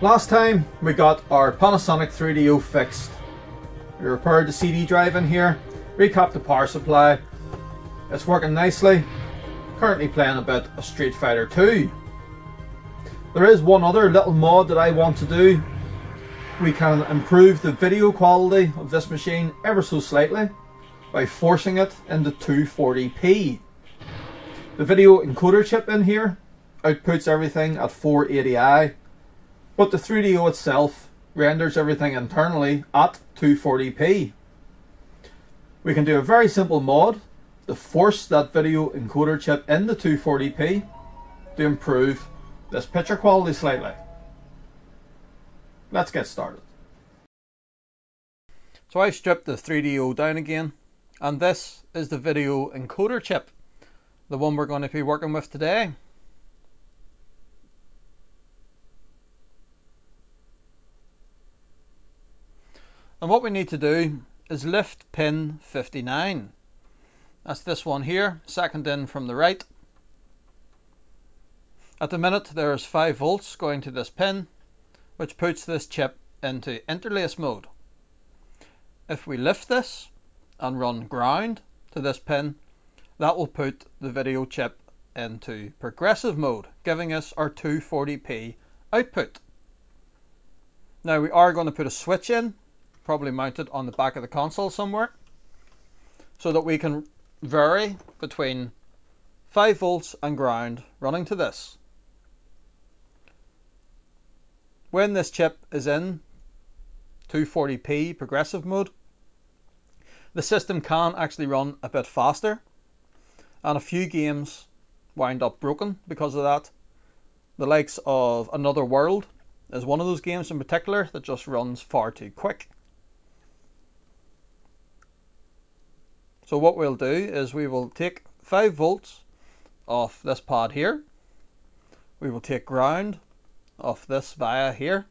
Last time we got our Panasonic 3DO fixed. We repaired the CD drive in here, recapped the power supply. It's working nicely. Currently playing a bit of Street Fighter 2. There is one other little mod that I want to do. We can improve the video quality of this machine ever so slightly by forcing it into 240p. The video encoder chip in here outputs everything at 480i, but the 3DO itself renders everything internally at 240p. We can do a very simple mod to force that video encoder chip into 240p to improve this picture quality slightly. Let's get started. So I've stripped the 3DO down again and this is the video encoder chip, the one we're going to be working with today. And what we need to do is lift pin 59. That's this one here, second in from the right. At the minute there's 5 volts going to this pin, which puts this chip into interlace mode. If we lift this and run ground to this pin, that will put the video chip into progressive mode, giving us our 240p output. Now we are going to put a switch in, probably mounted on the back of the console somewhere, so that we can vary between 5 volts and ground running to this. When this chip is in 240p progressive mode, the system can actually run a bit faster and a few games wind up broken because of that. The likes of Another World is one of those games in particular that just runs far too quick. So what we'll do is we will take 5 volts off this pad here. We will take ground off this via here.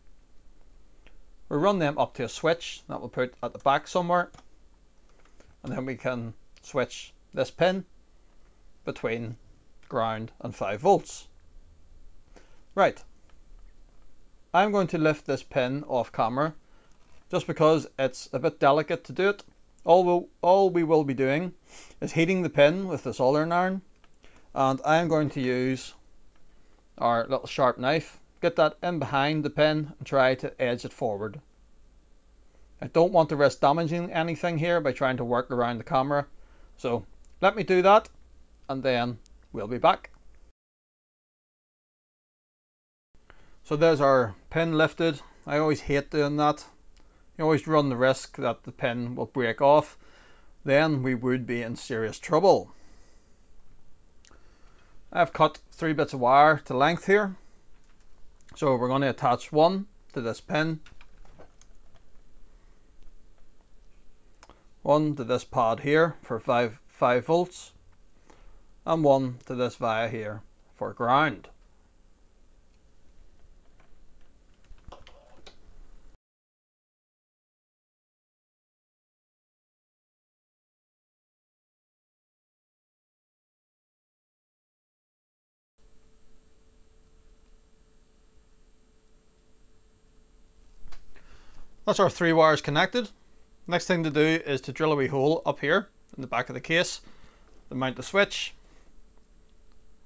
We'll run them up to a switch that we'll put at the back somewhere. And then we can switch this pin between ground and 5 volts. Right. I'm going to lift this pin off camera just because it's a bit delicate to do it. All, we'll, all we will be doing is heating the pin with the soldering iron and I'm going to use our little sharp knife, get that in behind the pin and try to edge it forward. I don't want to risk damaging anything here by trying to work around the camera. So let me do that and then we'll be back. So there's our pin lifted. I always hate doing that. You always run the risk that the pin will break off. Then we would be in serious trouble. I've cut three bits of wire to length here. So we're going to attach one to this pin. One to this pad here for 5, five volts and one to this via here for ground. That's our three wires connected. Next thing to do is to drill a wee hole up here in the back of the case to mount the switch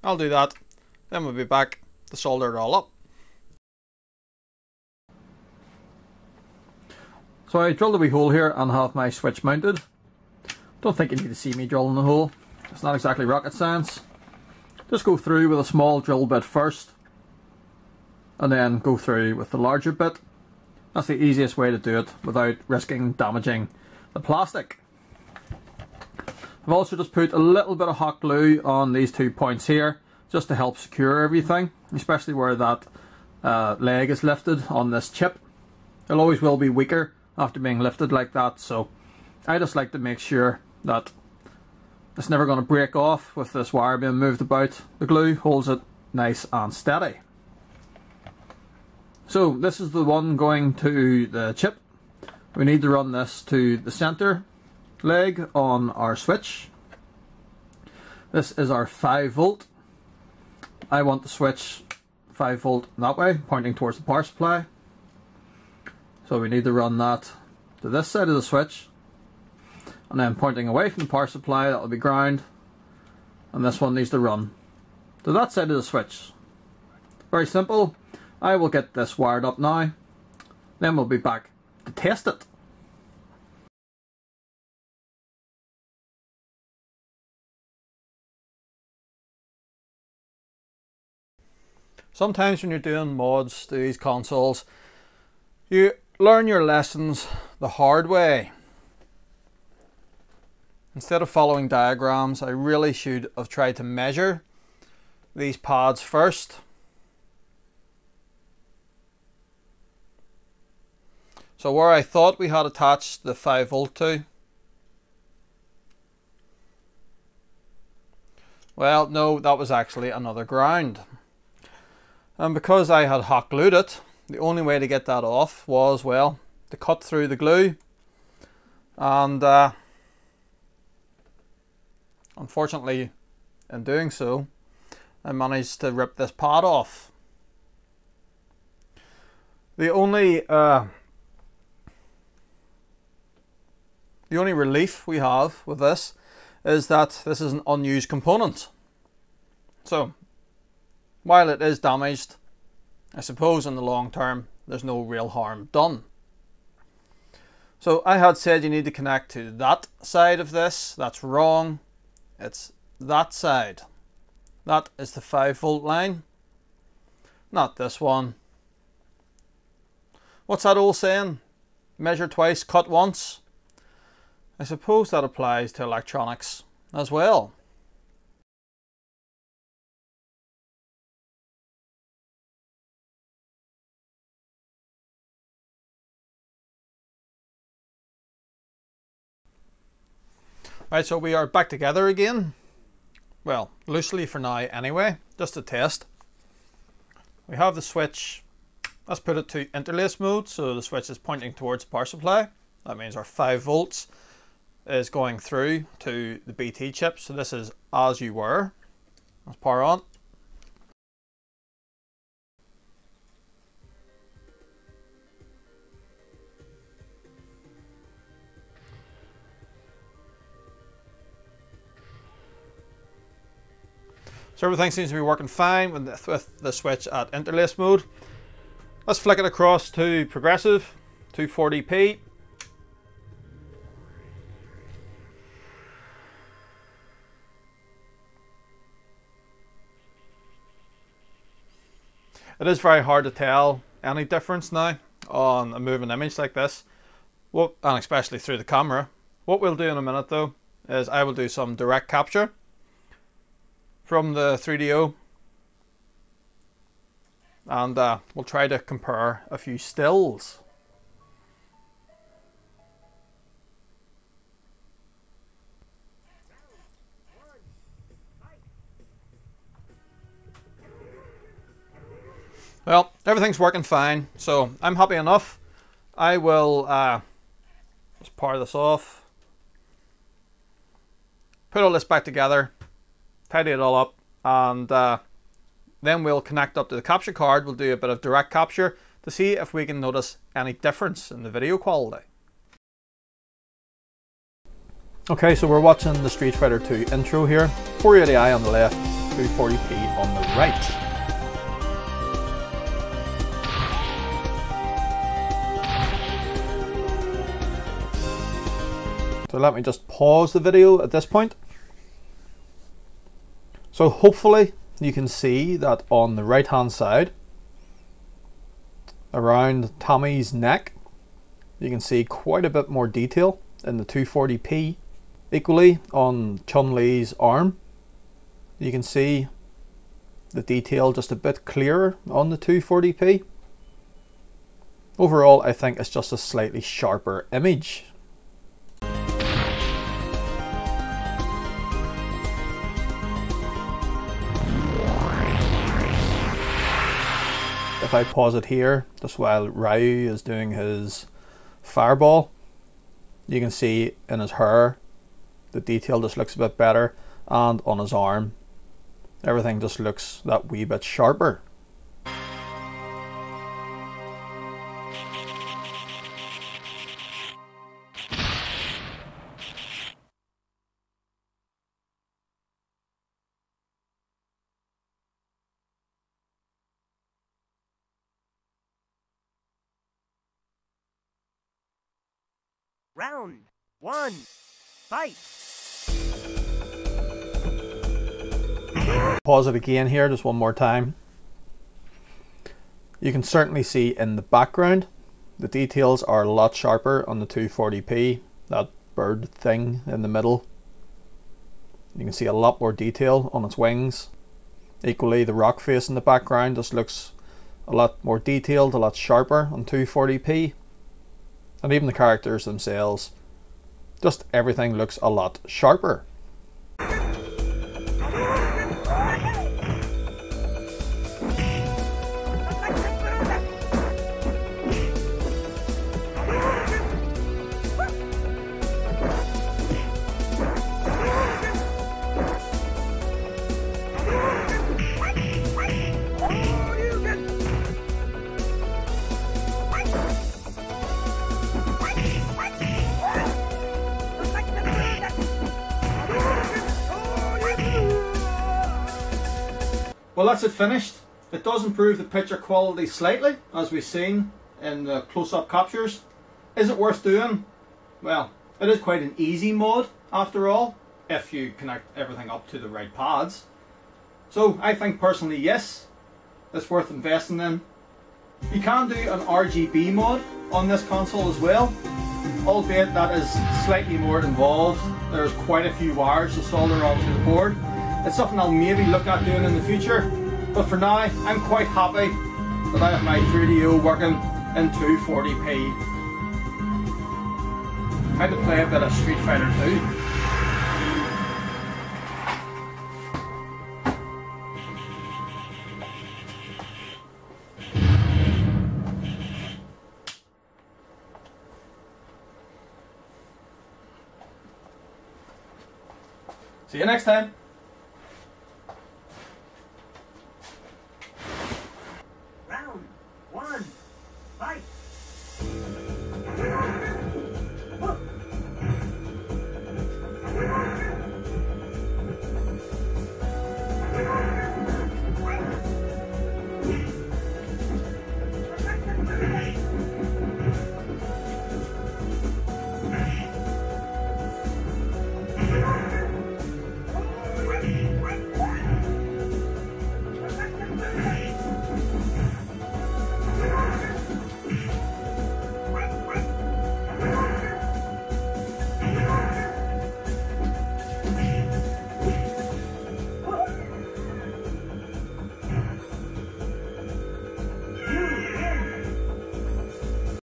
I'll do that. Then we'll be back to solder it all up. So I drilled a wee hole here and have my switch mounted. Don't think you need to see me drilling the hole. It's not exactly rocket science. Just go through with a small drill bit first and then go through with the larger bit. That's the easiest way to do it without risking damaging the plastic. I've also just put a little bit of hot glue on these two points here just to help secure everything, especially where that uh, leg is lifted on this chip. It always will be weaker after being lifted like that, so I just like to make sure that it's never going to break off with this wire being moved about. The glue holds it nice and steady. So this is the one going to the chip. We need to run this to the center leg on our switch. This is our 5 volt. I want the switch 5 volt that way, pointing towards the power supply. So we need to run that to this side of the switch. And then pointing away from the power supply, that will be ground. And this one needs to run to that side of the switch. Very simple. I will get this wired up now. Then we'll be back to test it. Sometimes when you're doing mods to these consoles, you learn your lessons the hard way. Instead of following diagrams, I really should have tried to measure these pads first. So where I thought we had attached the 5 volt to, well no, that was actually another ground. And because I had hot glued it, the only way to get that off was, well, to cut through the glue. And uh, unfortunately, in doing so, I managed to rip this part off. The only uh, the only relief we have with this is that this is an unused component. So while it is damaged, I suppose in the long term there's no real harm done. So I had said you need to connect to that side of this. That's wrong. It's that side. That is the 5 volt line. Not this one. What's that old saying? Measure twice, cut once. I suppose that applies to electronics as well. Right, so we are back together again. Well, loosely for now anyway, just to test. We have the switch, let's put it to interlace mode, so the switch is pointing towards power supply. That means our 5 volts is going through to the BT chip, so this is as you were. Let's power on. So everything seems to be working fine with the, switch at interlace mode. Let's flick it across to progressive, 240p. It is very hard to tell any difference now on a moving image like this, and especially through the camera. What we'll do in a minute though is I will do some direct capture from the 3DO and uh, we'll try to compare a few stills. Well, everything's working fine, so I'm happy enough. I will uh, just power this off, put all this back together, tidy it all up, and uh, then we'll connect up to the capture card. We'll do a bit of direct capture to see if we can notice any difference in the video quality. Okay, so we're watching the Street Fighter 2 intro here. 480i on the left, 240p on the right. So let me just pause the video at this point. So hopefully you can see that on the right hand side around Tommy's neck you can see quite a bit more detail in the 240p. Equally on Chun-Li's arm you can see the detail just a bit clearer on the 240p. Overall I think it's just a slightly sharper image if I pause it here, just while Ryu is doing his fireball, you can see in his hair, the detail just looks a bit better, and on his arm, everything just looks that wee bit sharper. One, fight. Pause it again here, just one more time. You can certainly see in the background the details are a lot sharper on the 240p, that bird thing in the middle. You can see a lot more detail on its wings. Equally the rock face in the background just looks a lot more detailed, a lot sharper on 240p. And even the characters themselves, just everything looks a lot sharper. Well that's it finished. It does improve the picture quality slightly as we've seen in the close-up captures. Is it worth doing? Well, it is quite an easy mod after all if you connect everything up to the right pads. So I think personally yes, it's worth investing in. You can do an RGB mod on this console as well, albeit that is slightly more involved. There's quite a few wires to solder onto the board it's something I'll maybe look at doing in the future. But for now, I'm quite happy that I have my 3DO working in 240p. I had to play a bit of Street Fighter 2. See you next time.